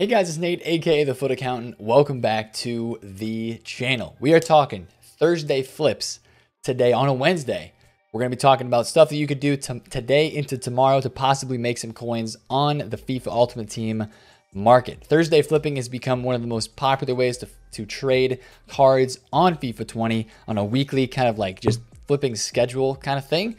Hey guys, it's Nate, aka The FUT Accountant. Welcome back to the channel. We are talking Thursday flips today on a Wednesday. We're going to be talking about stuff that you could do today into tomorrow to possibly make some coins on the FIFA Ultimate Team market. Thursday flipping has become one of the most popular ways to, to trade cards on FIFA 20 on a weekly kind of like just flipping schedule kind of thing.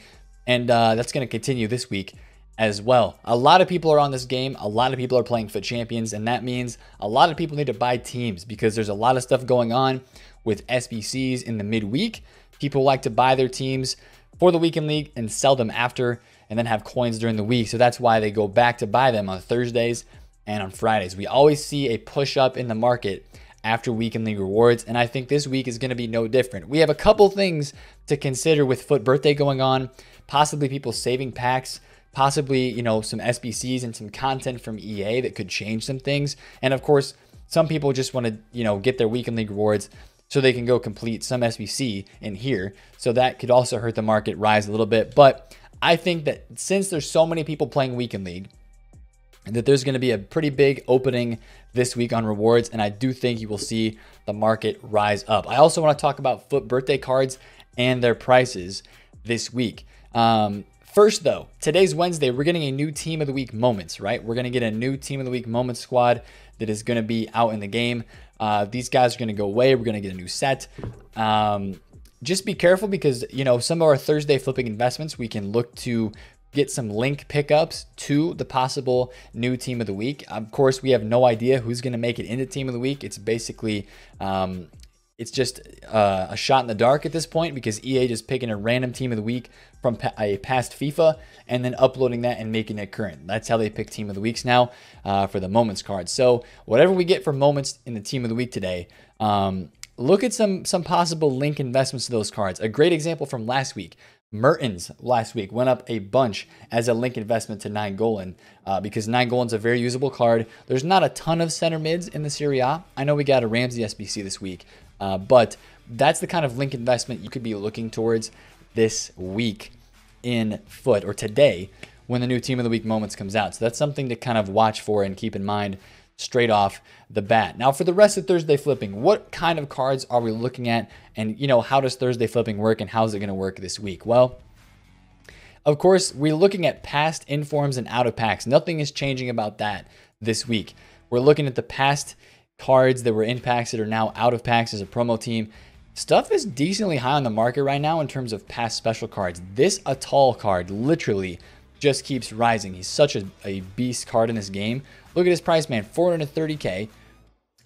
And uh, that's going to continue this week as well. A lot of people are on this game. A lot of people are playing FUT Champions, and that means a lot of people need to buy teams because there's a lot of stuff going on with SBCs in the midweek. People like to buy their teams for the weekend league and sell them after and then have coins during the week. So that's why they go back to buy them on Thursdays and on Fridays. We always see a push up in the market after weekend league rewards, and I think this week is going to be no different. We have a couple things to consider with FUT Birthday going on, possibly people saving packs possibly, you know, some SBCs and some content from EA that could change some things. And of course, some people just want to, you know, get their weekend league rewards so they can go complete some SBC in here. So that could also hurt the market rise a little bit. But I think that since there's so many people playing weekend league, that there's going to be a pretty big opening this week on rewards, and I do think you will see the market rise up. I also want to talk about FUT birthday cards and their prices this week. Um, First, though, today's Wednesday. We're getting a new team of the week moments, right? We're going to get a new team of the week moment squad that is going to be out in the game. Uh, these guys are going to go away. We're going to get a new set. Um, just be careful because, you know, some of our Thursday flipping investments, we can look to get some link pickups to the possible new team of the week. Of course, we have no idea who's going to make it into team of the week. It's basically um, it's just uh, a shot in the dark at this point because EA just picking a random team of the week from a past FIFA and then uploading that and making it current. That's how they pick team of the weeks now uh, for the moments card. So whatever we get for moments in the team of the week today, um, look at some some possible link investments to those cards. A great example from last week. Mertens last week went up a bunch as a link investment to Nainggolan uh, because Nainggolan's a very usable card. There's not a ton of center mids in the Serie A. I know we got a Ramsey SBC this week, uh, but that's the kind of link investment you could be looking towards this week in FUT or today when the new team of the week moments comes out. So that's something to kind of watch for and keep in mind straight off the bat. Now for the rest of Thursday flipping, what kind of cards are we looking at and you know how does Thursday flipping work and how's it going to work this week? Well, of course, we're looking at past informs and out of packs. Nothing is changing about that this week. We're looking at the past cards that were in packs that are now out of packs as a promo team. Stuff is decently high on the market right now in terms of past special cards. This Atal card literally just keeps rising. He's such a, a beast card in this game. Look at his price, man, 430k.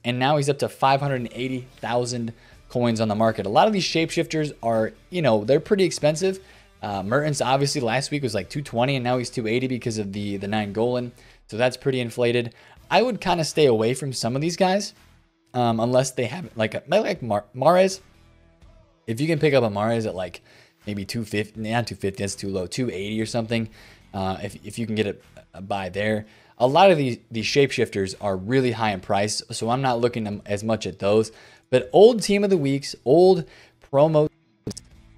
And now he's up to 580,000 coins on the market. A lot of these shapeshifters are, you know, they're pretty expensive. Uh, Mertens obviously last week was like 220 and now he's 280 because of the, the Nainggolan. So that's pretty inflated. I would kind of stay away from some of these guys um, unless they have like a, like Mar- Mahrez. If you can pick up a Mahrez at like maybe 250, not 250, that's too low, 280 or something. Uh, if, if you can get a, a buy there, a lot of these these shapeshifters are really high in price, so I'm not looking as much at those. But old team of the weeks, old promo,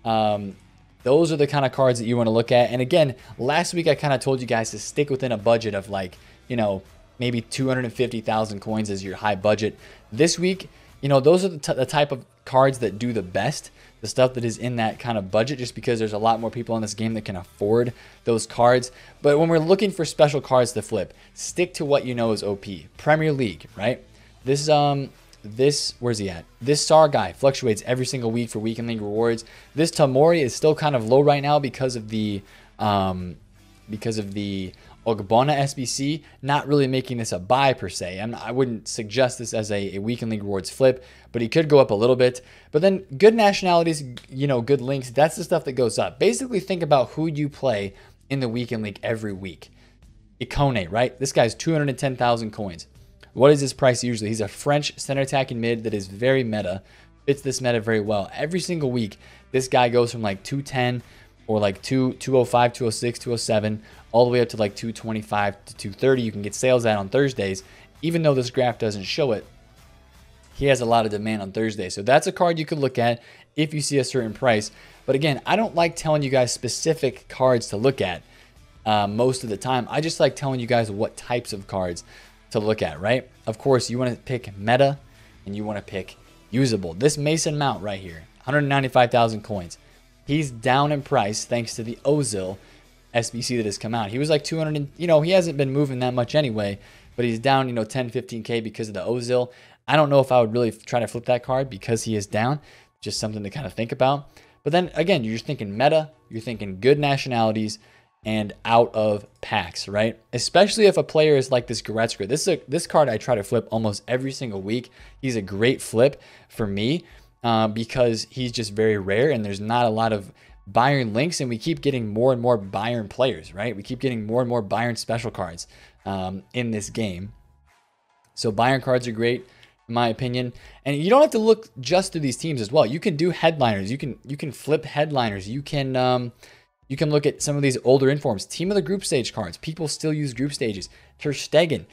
um, those are the kind of cards that you want to look at. And again, last week I kind of told you guys to stick within a budget of like, you know, maybe 250,000 coins as your high budget. This week, you know, those are the, the, type of cards that do the best, the stuff that is in that kind of budget, just because there's a lot more people in this game that can afford those cards. But when we're looking for special cards to flip, stick to what you know is OP. Premier League, right? This, um, this, where's he at? This Sarr guy fluctuates every single week for weekend league rewards. This Tomori is still kind of low right now because of the, um, because of the Ogbonna SBC, not really making this a buy per se. I'm, I would not suggest this as a, a weekend league rewards flip, but he could go up a little bit. But then good nationalities, you know, good links, that's the stuff that goes up. Basically, think about who you play in the weekend league every week. Ikone, right? This guy's 210,000 coins. What is his price usually? He's a French center attacking mid that is very meta, fits this meta very well. Every single week, this guy goes from like 210 or like 2, 205, 206, 207, all the way up to like 225 to 230. You can get sales at on Thursdays. Even though this graph doesn't show it, he has a lot of demand on Thursday. So that's a card you could look at if you see a certain price. But again, I don't like telling you guys specific cards to look at uh, most of the time. I just like telling you guys what types of cards to look at, right? Of course, you want to pick meta and you want to pick usable. This Mason Mount right here, 195,000 coins. He's down in price thanks to the Ozil SBC that has come out. He was like 200, and, you know, he hasn't been moving that much anyway, but he's down, you know, 10, 15K because of the Ozil. I don't know if I would really try to flip that card because he is down. Just something to kind of think about. But then again, you're just thinking meta, you're thinking good nationalities and out of packs, right? Especially if a player is like this Goretzka. This is a, this card I try to flip almost every single week. He's a great flip for me uh, because he's just very rare and there's not a lot of Bayern links, and we keep getting more and more Bayern players, right? We keep getting more and more Bayern special cards um, in this game. So Bayern cards are great in my opinion. And you don't have to look just through these teams as well. You can do headliners. You can you can flip headliners. You can um, you can look at some of these older informs. Team of the group stage cards. People still use group stages. Ter Stegen.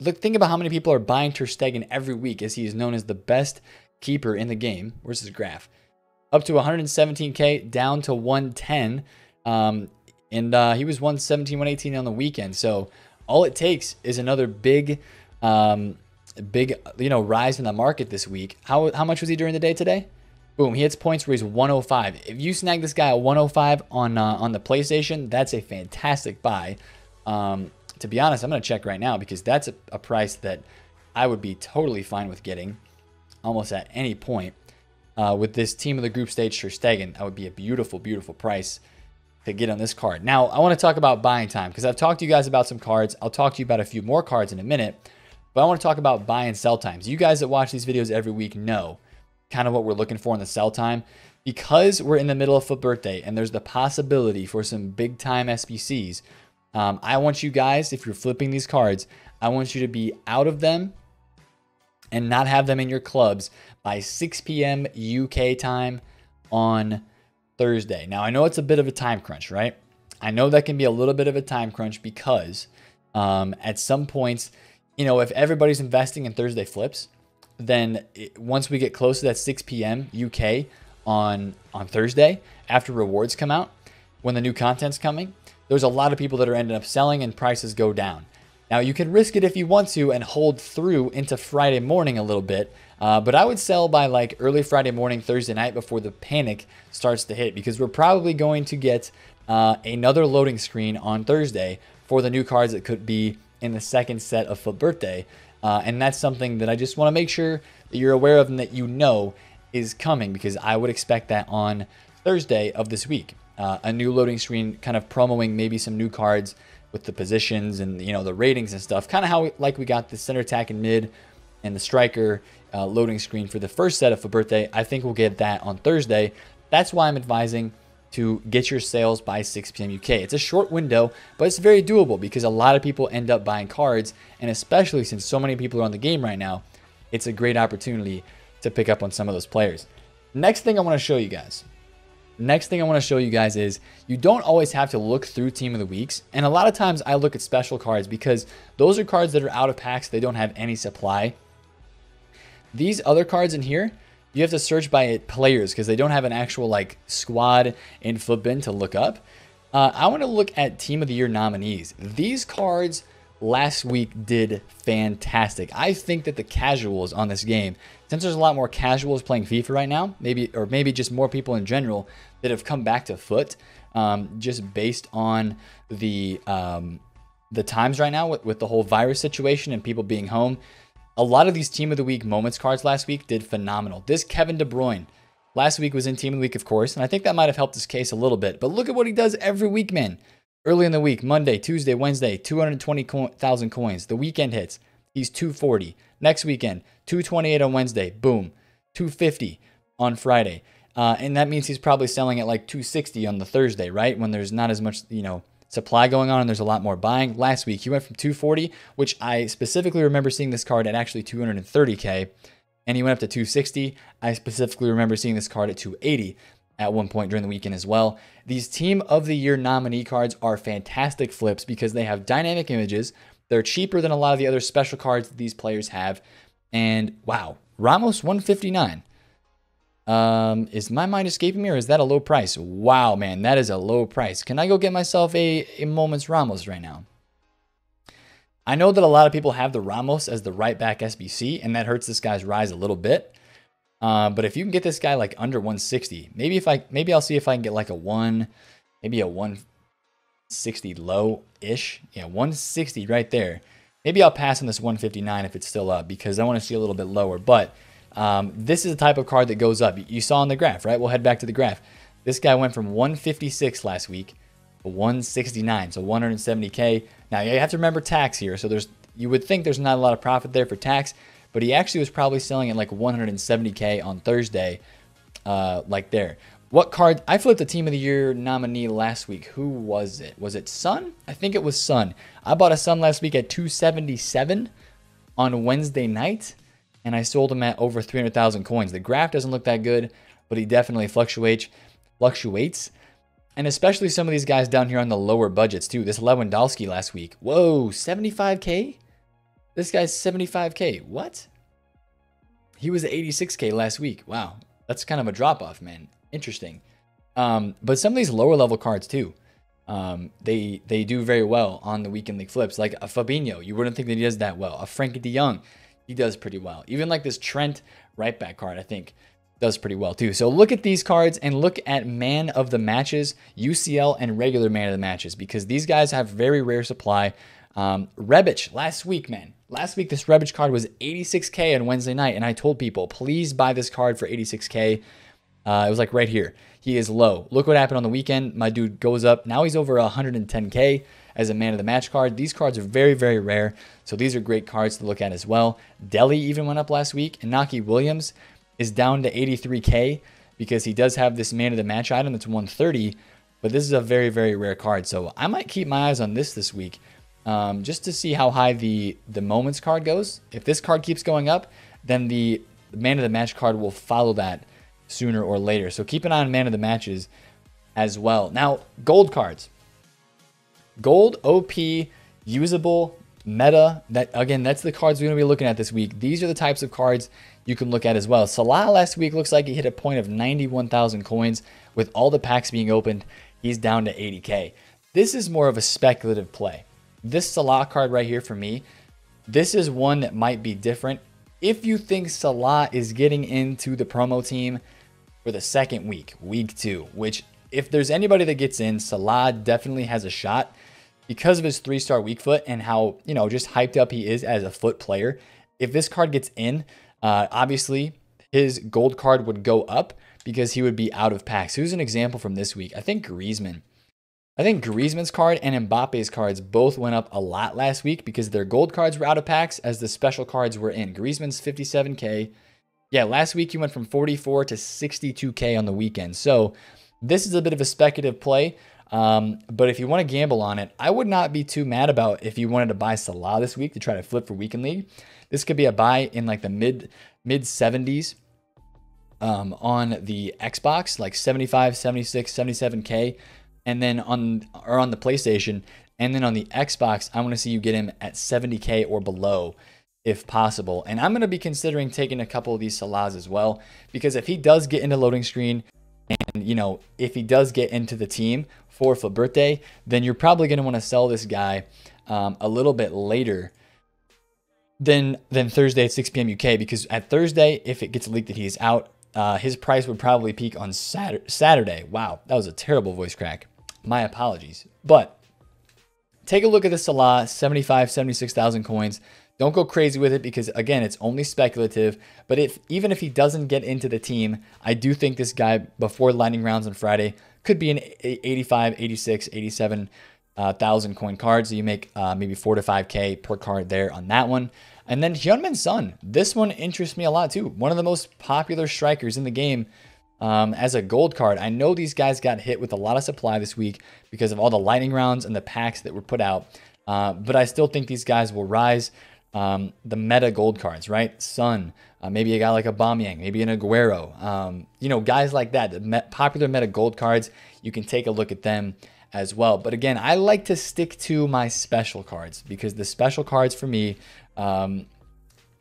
Look, think about how many people are buying Ter Stegen every week as he is known as the best keeper in the game. Where's his graph? Up to 117k, down to 110. Um, and uh, he was 117, 118 on the weekend. So all it takes is another big um, big, you know, rise in the market this week. How, how much was he during the day today? Boom, he hits points where he's 105. If you snag this guy at 105 on uh, on the PlayStation, that's a fantastic buy. Um, to be honest, I'm going to check right now because that's a, a, price that I would be totally fine with getting almost at any point. Uh, with this team of the group stage Ter Stegen, that would be a beautiful, beautiful price to get on this card. Now, I want to talk about buying time because I've talked to you guys about some cards. I'll talk to you about a few more cards in a minute. But I want to talk about buy and sell times. You guys that watch these videos every week know kind of what we're looking for in the sell time. Because we're in the middle of FUT Birthday and there's the possibility for some big time SBCs, um, I want you guys, if you're flipping these cards, I want you to be out of them and not have them in your clubs by 6 p.m. UK time on Thursday. Now, I know it's a bit of a time crunch, right? I know that can be a little bit of a time crunch because um, at some points, you know, if everybody's investing in Thursday flips, then it, once we get close to that 6 p.m. UK on on Thursday after rewards come out, when the new content's coming, there's a lot of people that are ending up selling and prices go down. Now you can risk it if you want to and hold through into Friday morning a little bit, uh, but I would sell by like early Friday morning, Thursday night before the panic starts to hit because we're probably going to get uh, another loading screen on Thursday for the new cards that could be in the second set of FUT Birthday. Uh, and that's something that I just want to make sure that you're aware of and that you know is coming because I would expect that on Thursday of this week. Uh, a new loading screen kind of promoting maybe some new cards with the positions and you know the ratings and stuff. Kind of how we, like we got the center attack and mid and the striker uh, loading screen for the first set of FUT Birthday. I think we'll get that on Thursday. That's why I'm advising to get your sales by 6 p.m. UK. It's a short window, but it's very doable because a lot of people end up buying cards, and especially since so many people are on the game right now, it's a great opportunity to pick up on some of those players. Next thing I want to show you guys. Next thing I want to show you guys is you don't always have to look through Team of the Weeks. And a lot of times I look at special cards because those are cards that are out of packs. They don't have any supply. These other cards in here, you have to search by players because they don't have an actual like squad in FUTBIN to look up. Uh, I want to look at Team of the Year nominees. These cards last week did fantastic. I think that the casuals on this game, since there's a lot more casuals playing FIFA right now, maybe or maybe just more people in general that have come back to FUT um, just based on the um, the times right now with, with the whole virus situation and people being home a lot of these Team of the Week moments cards last week did phenomenal. This Kevin De Bruyne last week was in Team of the Week, of course, and I think that might have helped his case a little bit. But look at what he does every week, man. Early in the week, Monday, Tuesday, Wednesday, 220,000 coins. The weekend hits, he's 240. Next weekend, 228 on Wednesday, boom, 250 on Friday. Uh, and that means he's probably selling at like 260 on the Thursday, right? When there's not as much, you know, supply going on and there's a lot more buying. Last week, he went from 240, which I specifically remember seeing this card at actually 230K, and he went up to 260. I specifically remember seeing this card at 280 at one point during the weekend as well. These Team of the Year nominee cards are fantastic flips because they have dynamic images. They're cheaper than a lot of the other special cards that these players have. And wow, Ramos 159. Um, is my mind escaping me or is that a low price? Wow, man, that is a low price. Can I go get myself a, a Moments Ramos right now? I know that a lot of people have the Ramos as the right back SBC, and that hurts this guy's rise a little bit. Uh, but if you can get this guy like under 160, maybe if I maybe I'll see if I can get like a one, maybe a 160 low ish. Yeah, 160 right there. Maybe I'll pass on this 159 if it's still up because I want to see a little bit lower. But um, this is the type of card that goes up. You saw on the graph, right? We'll head back to the graph. This guy went from 156 last week to 169, so 170k. Now you have to remember tax here. So there's you would think there's not a lot of profit there for tax, but he actually was probably selling at like 170k on Thursday, uh, like there. What card? I flipped a team of the year nominee last week. Who was it? Was it Son? I think it was Son. I bought a Son last week at 277 on Wednesday night, and I sold him at over 300,000 coins. The graph doesn't look that good, but he definitely fluctuates. Fluctuates. And especially some of these guys down here on the lower budgets too. This Lewandowski last week. Whoa, 75k? This guy's 75k. What? He was 86k last week. Wow. That's kind of a drop off, man. Interesting. Um, but some of these lower level cards too. Um, they they do very well on the weekend league flips. Like a Fabinho, you wouldn't think that he does that well. A Frenkie De Jong, he does pretty well. Even like this Trent right back card, I think does pretty well too. So look at these cards and look at man of the matches, UCL and regular man of the matches because these guys have very rare supply. Um, last week, man. Last week this Rebic card was 86k on Wednesday night, and I told people please buy this card for 86k. Uh, it was like right here. He is low. Look what happened on the weekend. My dude goes up. Now he's over 110k as a man of the match card. These cards are very, very rare. So these are great cards to look at as well. Delhi even went up last week. And Naki Williams is down to 83K because he does have this man of the match item that's 130, but this is a very, very rare card. So I might keep my eyes on this this week um, just to see how high the, the moments card goes. If this card keeps going up, then the man of the match card will follow that sooner or later. So keep an eye on man of the matches as well. Now, gold cards. Gold, OP, usable, meta. That again, that's the cards we're gonna be looking at this week. These are the types of cards you can look at as well. Salah last week looks like he hit a point of 91,000 coins with all the packs being opened. He's down to 80k. This is more of a speculative play. This Salah card right here for me, this is one that might be different. If you think Salah is getting into the promo team for the second week, week two, which if there's anybody that gets in, Salah definitely has a shot because of his three star weak foot and how, you know, just hyped up he is as a foot player. If this card gets in, uh, obviously, his gold card would go up because he would be out of packs. Who's an example from this week? I think Griezmann. I think Griezmann's card and Mbappe's cards both went up a lot last week because their gold cards were out of packs as the special cards were in. Griezmann's 57k. Yeah, last week he went from 44 to 62k on the weekend. So this is a bit of a speculative play. Um, but if you want to gamble on it, I would not be too mad about if you wanted to buy Salah this week to try to flip for weekend league. This could be a buy in like the mid mid 70s um, on the Xbox, like 75, 76, 77k, and then on or on the PlayStation, and then on the Xbox, I want to see you get him at 70k or below if possible. And I'm going to be considering taking a couple of these Salahs as well because if he does get into loading screen and you know, if he does get into the team for birthday, then you're probably going to want to sell this guy um, a little bit later than than Thursday at 6 p.m. UK because at Thursday, if it gets leaked that he's out, uh, his price would probably peak on Saturday. Saturday. Wow, that was a terrible voice crack. My apologies. But take a look at the Salah, 75, 76,000 coins. Don't go crazy with it because again, it's only speculative. But if even if he doesn't get into the team, I do think this guy before lightning rounds on Friday could be an 85, 86, 87 uh, thousand coin card. So you make uh, maybe four to five k per card there on that one. And then Heung-min Son. This one interests me a lot too. One of the most popular strikers in the game um, as a gold card. I know these guys got hit with a lot of supply this week because of all the lightning rounds and the packs that were put out. Uh, but I still think these guys will rise. Um, the meta gold cards, right? Son, uh, maybe a guy like a Aubameyang, maybe an Aguero. Um, you know, guys like that, the popular meta gold cards. You can take a look at them as well. But again, I like to stick to my special cards because the special cards for me, um,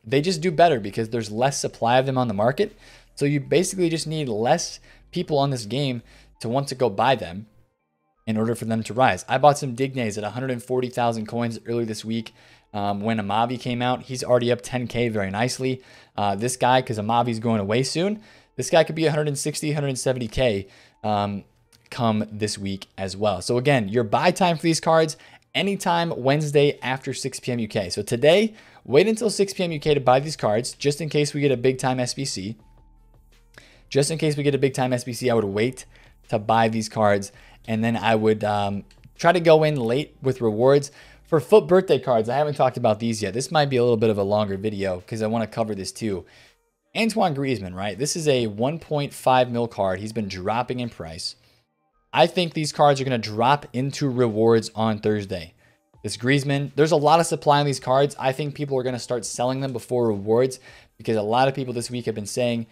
they just do better because there's less supply of them on the market. So you basically just need less people on this game to want to go buy them in order for them to rise. I bought some Dignes at 140,000 coins earlier this week. Um, when Amavi came out, he's already up 10K very nicely. Uh, this guy, because Amavi's going away soon, this guy could be 160, 170K um, come this week as well. So again, your buy time for these cards anytime Wednesday after 6 p.m. UK. So today, wait until 6 p.m. UK to buy these cards just in case we get a big time SBC. Just in case we get a big time SBC, I would wait to buy these cards and then I would um, try to go in late with rewards. For FUT birthday cards, I haven't talked about these yet. This might be a little bit of a longer video because I want to cover this too. Antoine Griezmann, right? This is a 1.5 mil card. He's been dropping in price. I think these cards are going to drop into rewards on Thursday. This Griezmann, there's a lot of supply on these cards. I think people are going to start selling them before rewards because a lot of people this week have been saying,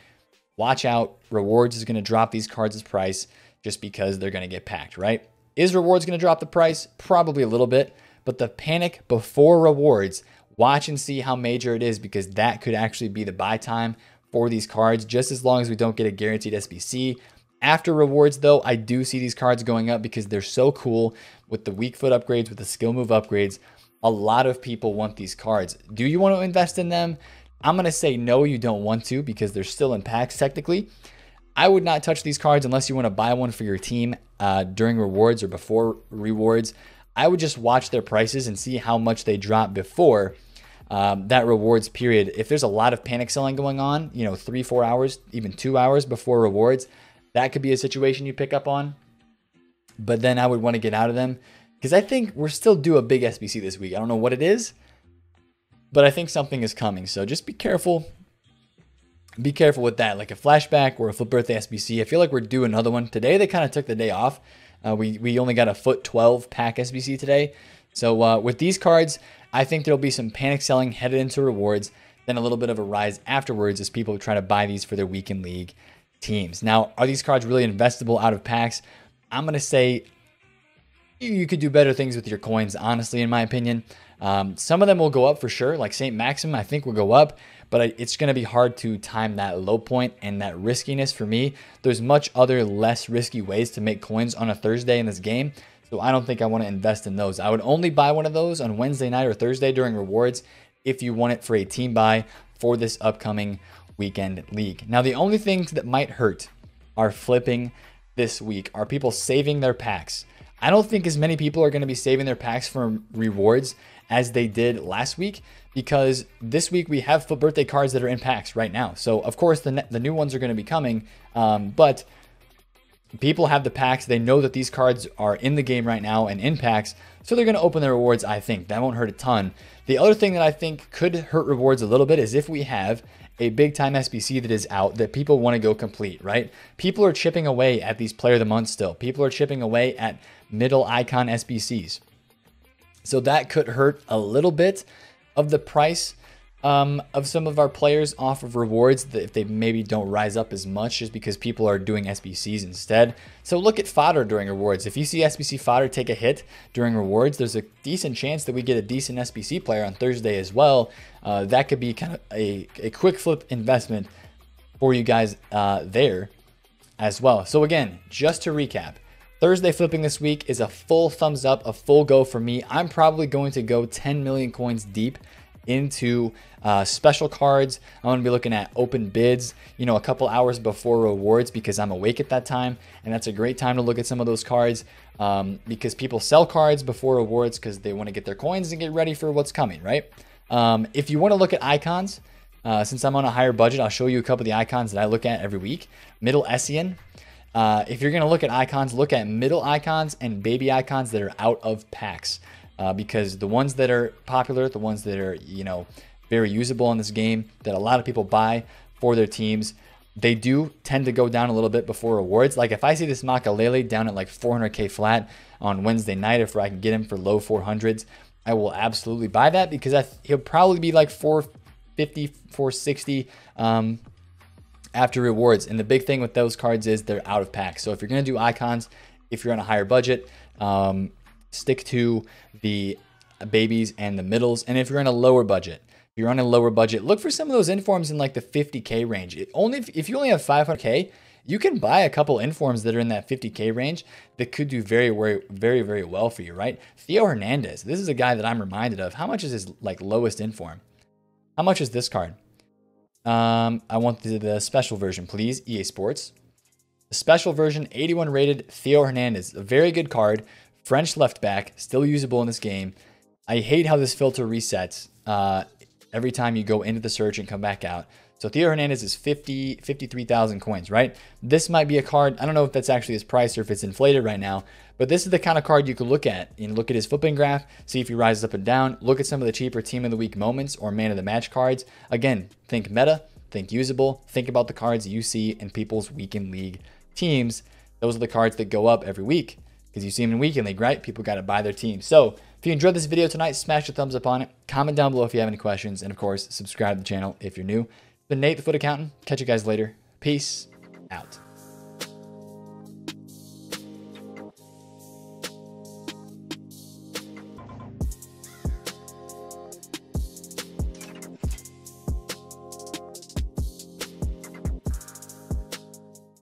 watch out, rewards is going to drop these cards' price just because they're going to get packed, right? Is rewards going to drop the price? Probably a little bit, but the panic before rewards, watch and see how major it is because that could actually be the buy time for these cards just as long as we don't get a guaranteed SBC after rewards, though, I do see these cards going up because they're so cool with the weak foot upgrades, with the skill move upgrades. A lot of people want these cards. Do you want to invest in them? I'm going to say no, you don't want to because they're still in packs technically. I would not touch these cards unless you want to buy one for your team uh, during rewards or before rewards. I would just watch their prices and see how much they drop before um, that rewards period. If there's a lot of panic selling going on, you know, three, four hours, even two hours before rewards, that could be a situation you pick up on. But then I would want to get out of them because I think we're still due a big SBC this week. I don't know what it is, but I think something is coming. So just be careful. Be careful with that. Like a flashback or a flip birthday SBC. I feel like we're due another one. Today they kind of took the day off. Uh, we, we only got a foot 12 pack SBC today. So uh, with these cards, I think there'll be some panic selling headed into rewards, then a little bit of a rise afterwards as people try to buy these for their weekend league teams. Now, are these cards really investable out of packs? I'm going to say you could do better things with your coins, honestly, in my opinion. Um, some of them will go up for sure, like St. Maxim, I think will go up, but it's going to be hard to time that low point and that riskiness for me. There's much other less risky ways to make coins on a Thursday in this game, so I don't think I want to invest in those. I would only buy one of those on Wednesday night or Thursday during rewards if you want it for a team buy for this upcoming weekend league. Now, the only things that might hurt are flipping this week. Are people saving their packs? I don't think as many people are going to be saving their packs for rewards as they did last week because this week we have FUT birthday cards that are in packs right now. So of course the the new ones are going to be coming, um, but people have the packs. They know that these cards are in the game right now and in packs, so they're going to open their rewards. I think that won't hurt a ton. The other thing that I think could hurt rewards a little bit is if we have a big time SBC that is out that people want to go complete, right? People are chipping away at these player of the month still. People are chipping away at middle icon SBCs. So that could hurt a little bit of the price um, of some of our players off of rewards if they maybe don't rise up as much just because people are doing SBCs instead. So look at fodder during rewards. If you see SBC fodder take a hit during rewards, there's a decent chance that we get a decent SBC player on Thursday as well. Uh, that could be kind of a, a quick flip investment for you guys uh, there as well. So again, just to recap, Thursday flipping this week is a full thumbs up, a full go for me. I'm probably going to go 10 million coins deep into uh, special cards. I'm going to be looking at open bids, you know, a couple hours before rewards because I'm awake at that time. And that's a great time to look at some of those cards um, because people sell cards before rewards because they want to get their coins and get ready for what's coming, right? Um, if you want to look at icons, uh, since I'm on a higher budget, I'll show you a couple of the icons that I look at every week. Middle Essien. Uh, if you're going to look at icons, look at middle icons and baby icons that are out of packs uh, because the ones that are popular, the ones that are you know very usable in this game, that a lot of people buy for their teams, they do tend to go down a little bit before rewards. Like if I see this Makelele down at like 400k flat on Wednesday night, if I can get him for low 400s, I will absolutely buy that because I, he'll probably be like 450, 460 um, after rewards. And the big thing with those cards is they're out of pack. So if you're going to do icons, if you're on a higher budget, um, stick to the babies and the middles. And if you're on a lower budget, if you're on a lower budget, look for some of those informs in like the 50k range. It only if, if you only have 500k, you can buy a couple informs that are in that 50K range that could do very, very, very, very well for you, right? Theo Hernandez, this is a guy that I'm reminded of. How much is his like lowest inform? How much is this card? Um, I want the, the special version, please. EA Sports. The special version, 81 rated Theo Hernandez. A very good card. French left back, still usable in this game. I hate how this filter resets uh, every time you go into the search and come back out. So Theo Hernandez is 50, 53,000 coins, right? This might be a card. I don't know if that's actually his price or if it's inflated right now, but this is the kind of card you could look at and look at his flipping graph, see if he rises up and down, look at some of the cheaper team of the week moments or man of the match cards. Again, think meta, think usable, think about the cards you see in people's weekend league teams. Those are the cards that go up every week because you see them in weekend league, right? People got to buy their team. So if you enjoyed this video tonight, smash a thumbs up on it. Comment down below if you have any questions. And of course, subscribe to the channel if you're new been Nate, the FUT Accountant. Catch you guys later. Peace out.